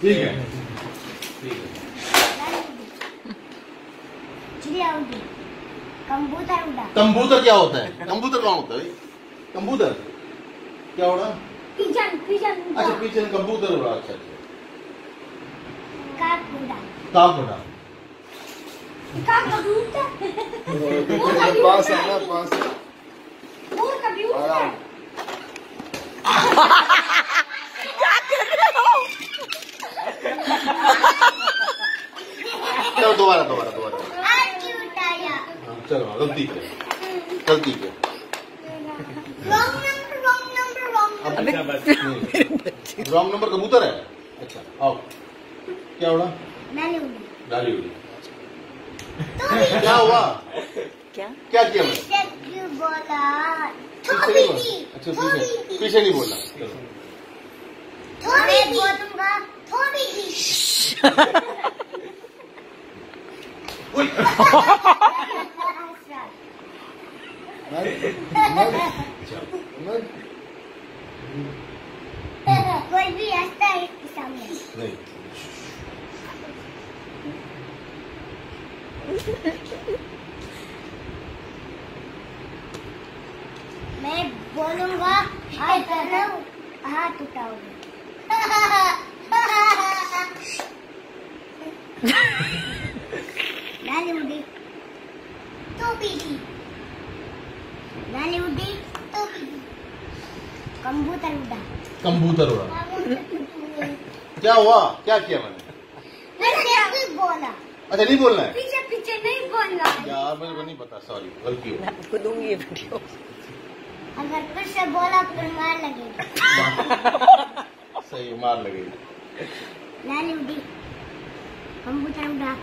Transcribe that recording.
ठीक है। है कबूतर उड़ा कंबूतर क्या होता है? कंबूतर कौन होता है कंबूतर? क्या उड़ा पिजन पिजन उड़ा अच्छा पीछे से कंबूतर उड़ा अच्छा अच्छा। काक उड़ा काक उड़ा काक कबूतर पास है। ना पास है मोर कबूतर आराम। चलो दोबारा दोबारा दोबारा। चलो गलती है। गलती है। रॉन्ग नंबर कबूतर है? अच्छा आओ। क्या उड़ा डाली उड़ी तो क्या हुआ? क्या? क्या किया मैंने? से पीछे नहीं बोला। अच्छा थोड़ी पीछे पीछे नहीं बोलना थोड़ी थोड़ी कोई मैं बोलूँगा हाथ उठाओ हाथ उठाओगे नानी उड़ी पीटी। नानी उड़ी तो कबूतर उड़ा। कंबूतर उड़ा। क्या हुआ? क्या किया मैंने? मैंने ऐसे बोला? अच्छा नहीं बोलना है। पीछे पीछे नहीं बोलना। यार मेरे को नहीं पता सॉरी गलती हो आपको दूँगी ये वीडियो अगर फिर से बोला फिर मार लगेगी। सही मार लगेगी। नानी उड़ी कबूतर उड़ा।